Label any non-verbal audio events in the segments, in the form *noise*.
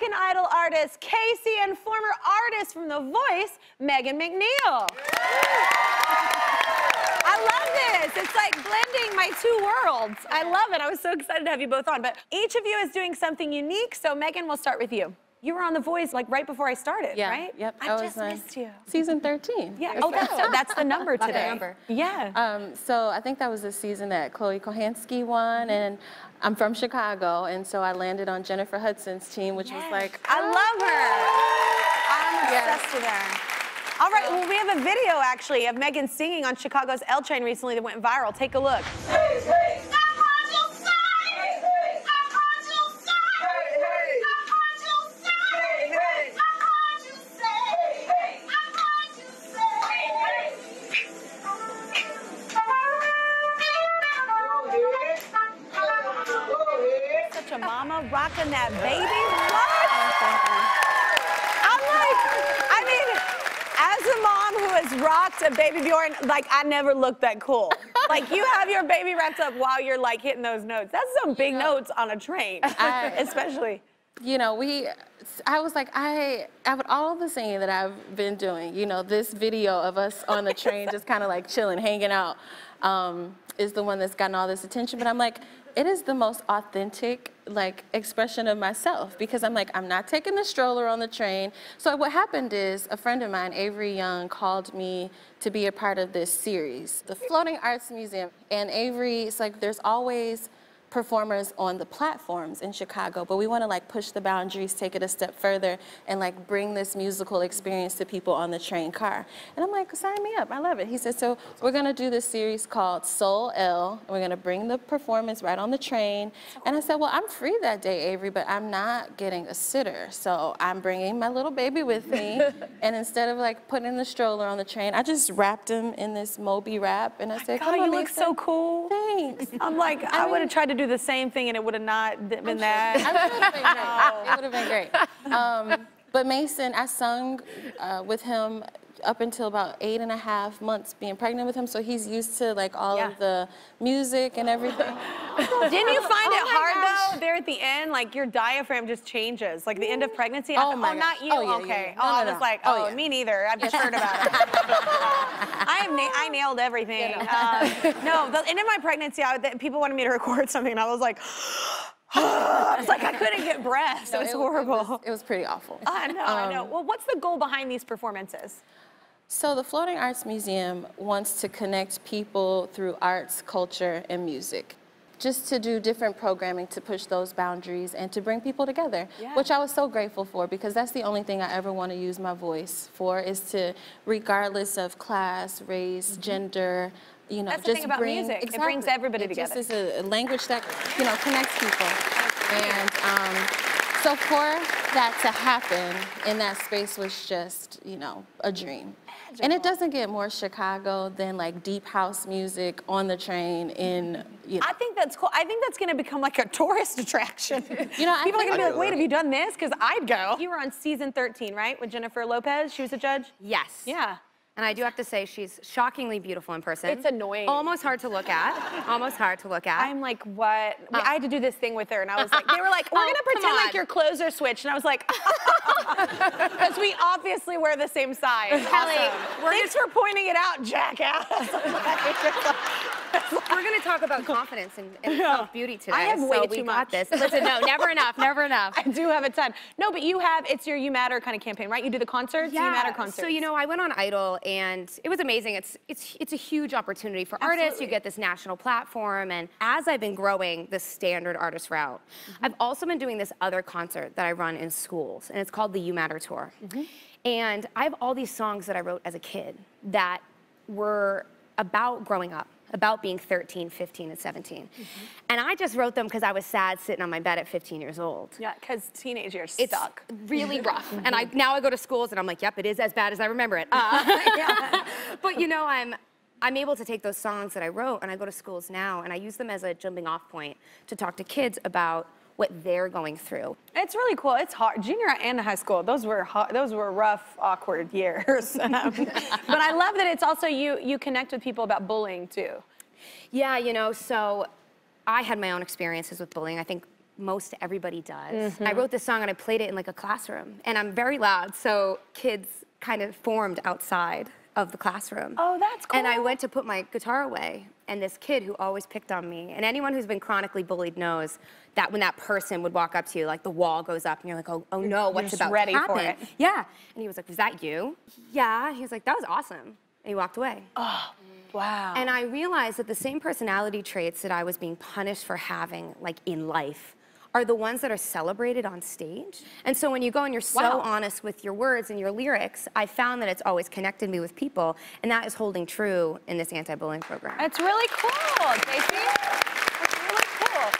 American Idol artist Casey and former artist from The Voice, Meagan McNeal. I love this. It's like blending my two worlds. I love it. I was so excited to have you both on. But each of you is doing something unique. So, Meagan, we'll start with you. You were on The Voice like right before I started, yeah, right? Yep. I, was just on missed you. Season 13. Yeah. Oh, that's, so that's the number *laughs* Lucky today. number. Yeah. Um, so I think that was the season that Chloe Kohanski won, and I'm from Chicago, and so I landed on Jennifer Hudson's team, which was like, I love her. I'm Yes. obsessed with her. All right, well, we have a video actually of Meagan singing on Chicago's L Train recently that went viral. Take a look. Such mama rocking that baby. What? I'm like, I mean, as a mom who has rocked a baby Bjorn, like I never looked that cool. *laughs* Like you have your baby wrapped up while you're like hitting those notes. That's some big notes on a train, I- *laughs* especially. you know, we, I was like, I, out of all the singing that I've been doing, you know, this video of us on the train *laughs* just kind of like chilling, hanging out, um, is the one that's gotten all this attention. But I'm like, it is the most authentic, like, expression of myself because I'm like, I'm not taking the stroller on the train. So what happened is a friend of mine, Avery Young, called me to be a part of this series, the Floating Arts Museum. And Avery, it's like, there's always performers on the platforms in Chicago, but we want to like push the boundaries, take it a step further, and like bring this musical experience to people on the train car. And I'm like, sign me up, I love it. He said, so we're gonna do this series called Soul L, and we're gonna bring the performance right on the train. And I said, well, I'm free that day, Avery, but I'm not getting a sitter, so I'm bringing my little baby with me. *laughs* and instead of like putting the stroller on the train, I just wrapped him in this Moby wrap, and I said, God, come you look Mason." so cool. Thanks. *laughs* I'm like, I, would have tried to do the same thing and it would have not been I'm that. Sure it would have been great. *laughs* It would have been great. Um, but Mason, I sung uh, with him up until about eight and a half months being pregnant with him, so he's used to like all Yeah. of the music and everything. *laughs* Didn't you find Oh it hard gosh. though? There at the end, like your diaphragm just changes, like the end of pregnancy. Oh I- my oh, not you. Oh, yeah, yeah, okay. yeah. Oh, No, I was no. like, Oh, oh, yeah. me neither. I've just heard about it. *laughs* I am. Na- I nailed everything. Um, *laughs* no, the end of my pregnancy, I, would- people wanted me to record something, and I was like, *gasps* *gasps* I was like, I couldn't get breath. No, it was It horrible. was, it was pretty awful. I know. I know. Um, Well, what's the goal behind these performances? So the Floating Arts Museum wants to connect people through arts, culture, and music. Just to do different programming to push those boundaries and to bring people together, Yeah. which I was so grateful for because that's the only thing I ever want to use my voice for is to, regardless of class, race, gender, you know. That's the just thing about bring music. It brings everybody it together. just is a, a language that you know connects people, and um, so for that to happen in that space was just you know a dream. And it doesn't get more Chicago than like deep house music on the train in you know. I think that's cool. I think that's going to become like a tourist attraction. *laughs* You know, I people are going to be like, "Wait, that. have you done this?" Because I'd go. You were on season 13, right, with Jennifer Lopez? She was a judge. Yes. Yeah. And I do have to say, she's shockingly beautiful in person. It's annoying. Almost hard to look at. Almost hard to look at. I'm like, what? Uh, I had to do this thing with her, and I was like, they were like, we're *laughs* Oh, gonna pretend like your clothes are switched, and I was like, *laughs* because we obviously wear the same size. Kelly, Awesome. Thanks for pointing it out, jackass. *laughs* We're going to talk about confidence and, and Yeah. self-beauty today. I have way so too we much. this. Listen, no, never *laughs* enough, never enough. I do have a ton. No, but you have it's your You Matter kind of campaign, right? You do the concerts, You Matter concerts. So you know, I went on Idol, and it was amazing. It's it's it's a huge opportunity for artists. You get this national platform, and as I've been growing the standard artist route, Mm-hmm. I've also been doing this other concert that I run in schools, and it's called the You Matter Tour. Mm-hmm. And I have all these songs that I wrote as a kid that were about growing up. About being 13, 15, and 17. Mm-hmm. And I just wrote them because I was sad sitting on my bed at 15 years old yeah, because teenage years it's suck. really *laughs* rough. and I now I go to schools and I'm like, yep, it is as bad as I remember it. Uh, *laughs* *laughs* but you know, I'm I'm able to take those songs that I wrote and I go to schools now and I use them as a jumping off point to talk to kids about what they're going through. It's really cool. It's hard. Junior and high school, those were hard, those were rough, awkward years. *laughs* Um, but I love that it's also you you connect with people about bullying too. Yeah, you know, so I had my own experiences with bullying. I think most everybody does. I wrote this song and I played it in like a classroom, and I'm very loud, so kids kind of formed outside of the classroom. Oh, that's cool. And I went to put my guitar away, and this kid who always picked on me, and anyone who's been chronically bullied knows that when that person would walk up to you, like the wall goes up, and you're like, oh, oh no, what's about ready to for it. Yeah. And he was like, was that you? Yeah. He was like, that was awesome. And he walked away. Oh, wow. And I realized that the same personality traits that I was being punished for having, like in life, are the ones that are celebrated on stage. And so when you go and you're so Wow. honest with your words and your lyrics, I found that it's always connected me with people, and that is holding true in this anti-bullying program. That's really cool, Casey. That's really cool.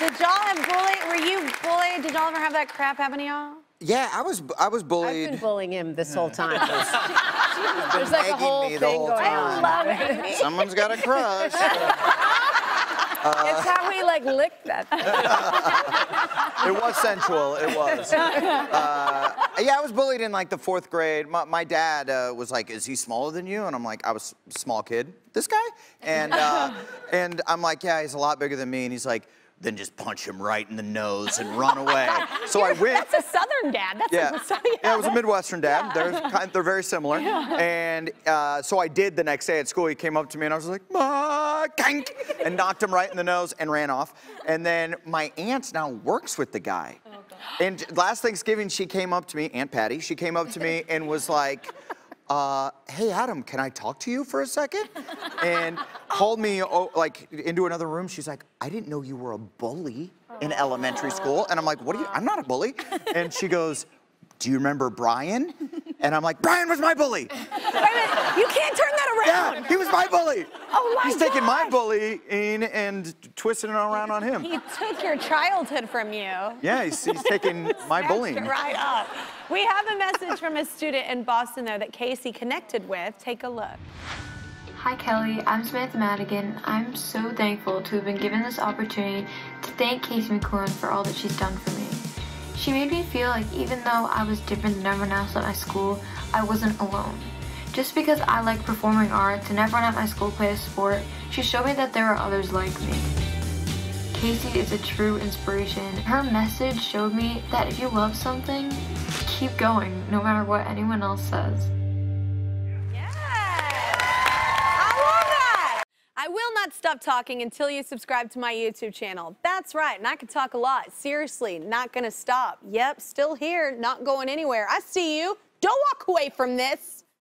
Did y'all have bullied? Were you bullied? Did y'all ever have that crap happen to y'all? Yeah, I was I was bullied. I've bullied. been bullying him this whole time. *laughs* There's like a whole thing going on. I Love it. Someone's got a crush. *laughs* it's how we like licked that. *laughs* it was sensual. It was. Uh, yeah, I was bullied in like the fourth grade. My, my dad uh, was like, "Is he smaller than you?" And I'm like, "I was a small kid. This guy?" And uh, *laughs* and I'm like, "Yeah, he's a lot bigger than me." And he's like, "Then just punch him right in the nose and run away." *laughs* So I went. That's a Southern dad. That's Yeah. a, yeah, it was a Midwestern dad. They're kind, they're very similar. Yeah. And uh, so I did the next day at school. He came up to me and I was like, Ma, kank, and knocked him right in the nose and ran off. And then my aunt now works with the guy. And last Thanksgiving, she came up to me, Aunt Patty, she came up to me and was like, uh, hey Adam, can I talk to you for a second? And called me oh, like into another room. She's like, I didn't know you were a bully in elementary school. And I'm like, what are you? I'm not a bully. And she goes, do you remember Brian? And I'm like, Brian was my bully. Wait minute. You can't turn that around. Yeah, he was my bully. Oh my He's taking my gosh. bullying and twisting it around on him. He took your childhood from you. Yeah, he's, he's taking *laughs* my bullying. right up. We have a message from a student in Boston, though, that Casey connected with. Take a look. Hi Kelly, I'm Samantha Madigan. I'm so thankful to have been given this opportunity to thank Casey McQuillen for all that she's done for me. She made me feel like even though I was different than everyone else at my school, I wasn't alone. Just because I like performing arts and everyone at my school plays sport, she showed me that there are others like me. Casey is a true inspiration. Her message showed me that if you love something, keep going no matter what anyone else says. Yeah, I love that. I will not stop talking until you subscribe to my YouTube channel. That's right, and I can talk a lot. Seriously, not gonna stop. Yep, still here, not going anywhere. I see you. Don't walk away from this.